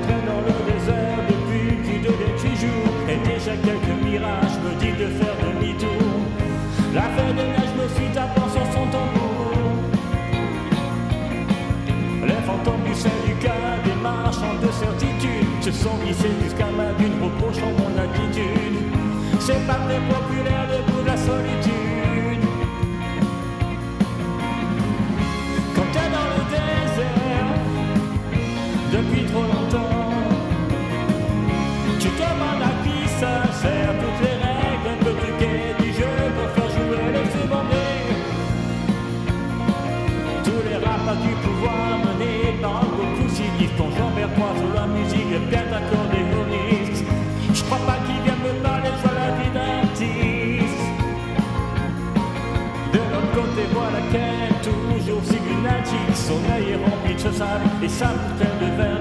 traîne dans le désert depuis plus de 28 jours. Et déjà quelques mirages me disent de faire demi-tour. La fête de neige me suit tapant sur son tambour. Les fantômes du Saint-Lucas, des marchands de certitude, se sont glissés jusqu'à ma dune, reprochant mon attitude. C'est pas très populaire de Rapports du pouvoir menés par un beaucoup sinistre, ton Jean Bertrand sur la musique, le bien accordéoniste. Je crois pas qu'il vienne me parler, vois la vie. De l'autre côté, voilà qu'elle, toujours si lunatique, son œil est rempli de sable et sa bouteille de verre.